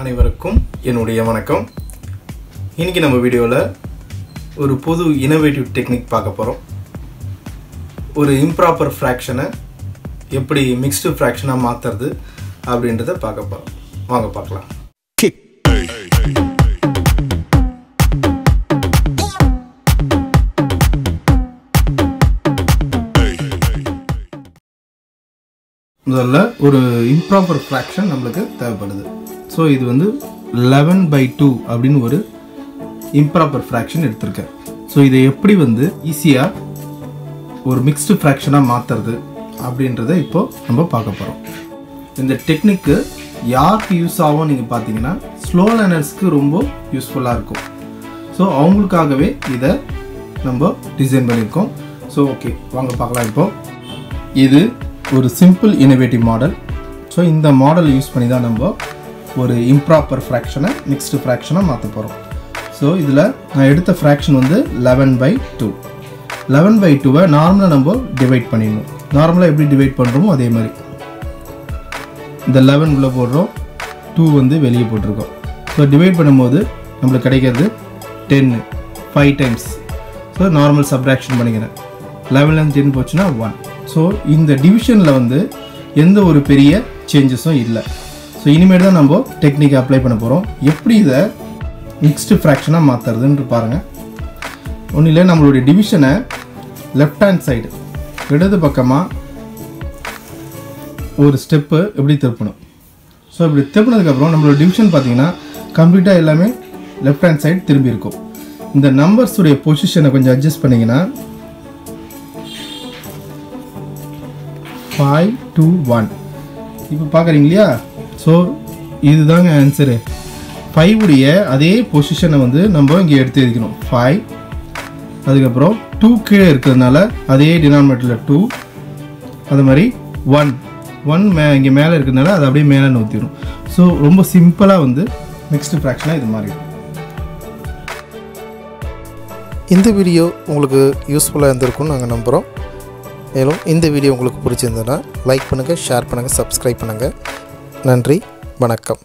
அனைவருக்கும் என்னுடைய வணக்கம். இன்னைக்கு நம்ம வீடியோவில் ஒரு புது இனோவேட்டிவ் டெக்னிக் பார்க்க போகிறோம் ஒரு இம்ப்ராப்பர் ஃப்ராக்ஷனை எப்படி மிக்ஸ்டு ஃப்ராக்ஷனாக மாற்றுறது அப்படின்றத பார்க்க போகிறோம் வாங்க பார்க்கலாம். முதல்ல ஒரு இம்ப்ராப்பர் ஃப்ராக்ஷன் நம்மளுக்கு தேவைப்படுது. ஸோ இது வந்து லெவன் பை டூ அப்படின்னு ஒரு இம்ப்ராப்பர் ஃப்ராக்ஷன் எடுத்திருக்கேன். ஸோ இதை எப்படி வந்து ஈஸியாக ஒரு மிக்ஸ்டு ஃப்ராக்ஷனாக மாற்றுறது அப்படின்றத இப்போது நம்ம பார்க்க போகிறோம் இந்த டெக்னிக்கு யாருக்கு யூஸ் ஆகும் நீங்கள் பார்த்தீங்கன்னா ஸ்லோ லேர்னர்ஸ்க்கு ரொம்ப யூஸ்ஃபுல்லாக இருக்கும். ஸோ அவங்களுக்காகவே இதை நம்ம டிசைன் பண்ணியிருக்கோம். ஸோ ஓகே வாங்க பார்க்கலாம் இப்போது இது ஒரு சிம்பிள் இனோவேட்டிவ் மாடல் ஸோ இந்த மாடல் யூஸ் பண்ணி தான் நம்ம ஒரு இம்ப்ராப்பர் ஃப்ராக்ஷனை மிக்ஸ்டு ஃப்ராக்ஷனாக மாற்ற போகிறோம் ஸோ இதில் நான் எடுத்த ஃப்ராக்ஷன் வந்து eleven by two eleven by டூவை நார்மலாக நம்ம டிவைட் பண்ணிடணும். நார்மலாக எப்படி டிவைட் பண்ணுறோமோ அதே மாதிரி. இந்த லெவன் உள்ளே போடுறோம். டூ வந்து வெளியே போட்டிருக்கோம். ஸோ டிவைட் பண்ணும்போது நம்மளுக்கு கிடைக்கிறது டென்னு five times so normal subtraction பண்ணிக்கிறேன். லெவன்லேருந்து டென் போச்சுன்னா ஒன் ஸோ இந்த டிவிஷனில் வந்து எந்த ஒரு பெரிய சேஞ்சஸும் இல்லை. ஸோ இனிமேல் தான் நம்ம டெக்னிக் அப்ளை பண்ண போகிறோம் எப்படி இதை மிக்ஸ்டு ஃப்ராக்ஷனாக மாற்றுறதுன்னு பாருங்கள் ஒன்றும் இல்லை நம்மளுடைய டிவிஷனை லெஃப்ட் ஹேண்ட் சைடு இடது பக்கமாக ஒரு ஸ்டெப்பு எப்படி திருப்பணும்? ஸோ இப்படி திருப்பினதுக்கப்புறம் நம்மளோட டிவிஷன் பார்த்தீங்கன்னா கம்ப்ளீட்டாக எல்லாமே லெஃப்ட் ஹேண்ட் சைடு திரும்பி இருக்கும். இந்த நம்பர்ஸுடைய பொசிஷனை கொஞ்சம் அட்ஜஸ்ட் பண்ணிங்கன்னா ஃபைவ் டூ ஒன் இப்போ பார்க்குறீங்க இல்லையா? ஸோ இதுதாங்க ஆன்சரு ஃபைவ் உடைய அதே பொசிஷனை வந்து நம்ம இங்கே எடுத்து எழுதிக்கணும். ஃபைவ் அதுக்கப்புறம் டூ கீழே இருக்கிறதுனால அதே டினாமினேட்டரில் டூ அது மாதிரி ஒன் ஒன் மே இங்கே மேலே இருக்கிறதுனால அது அப்படியே மேலே நூற்றிடும் ஸோ ரொம்ப சிம்பிளாக வந்து மிக்ஸ்டு ஃப்ராக்ஷனாக இது மாதிரி இந்த வீடியோ உங்களுக்கு யூஸ்ஃபுல்லாக இருந்திருக்கும்னு நாங்கள் நம்புகிறோம் மேலும் இந்த வீடியோ உங்களுக்கு பிடிச்சிருந்ததுன்னா லைக் பண்ணுங்கள் ஷேர் பண்ணுங்கள் சப்ஸ்கிரைப் பண்ணுங்கள் நன்றி வணக்கம்.